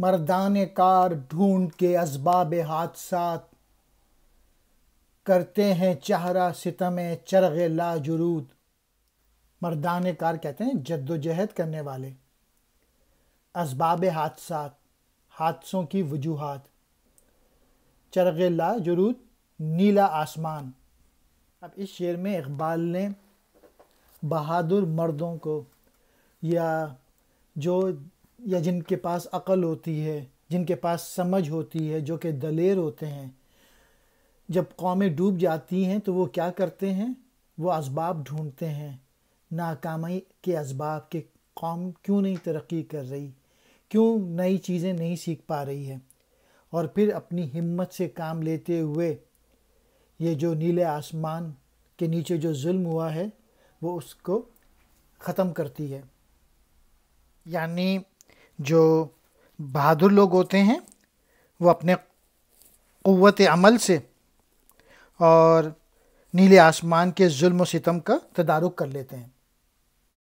Mardan car ढूंढ के इसबाब हादसात करते हैं चहरा सितम चरग लाजुरूद। मर्दान कार कहते हैं जद्दोजहद करने वाले। इसबाब हादसा, हादसों की वजूहत। चरग लाजुरूद, नीला आसमान। अब इस शेर में इकबाल ने बहादुर मर्दों को या जो या जिनके पास अकल होती है, जिनके पास समझ होती है, जो कि दलेर होते हैं, जब कौमें डूब जाती हैं तो वो क्या करते हैं? वो इसबाब ढूंढते हैं। नाकामी के इसबाब के कौम क्यों नहीं तरक्की कर रही? क्यों नई चीज़ें नहीं सीख पा रही है? और फिर अपनी हिम्मत से काम लेते हुए ये जो नीले आसमान के नीचे जो जुल्म हुआ है, वो उसको ख़त्म करती है। यानी जो बहादुर लोग होते हैं, वो अपने क़वत अमल से और नीले आसमान के जुल्म सितम का तदारुक कर लेते हैं।